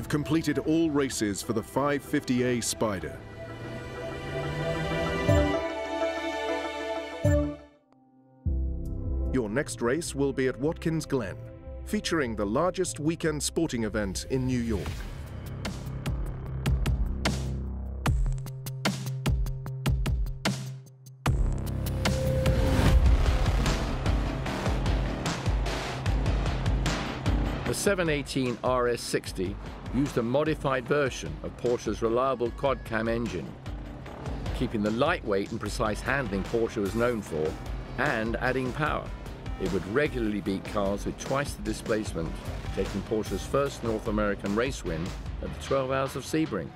You've completed all races for the 550A Spider. Your next race will be at Watkins Glen, featuring the largest weekend sporting event in New York. The 718 RS60 used a modified version of Porsche's reliable quad-cam engine, keeping the lightweight and precise handling Porsche was known for, and adding power. It would regularly beat cars with twice the displacement, taking Porsche's first North American race win at the 12 Hours of Sebring.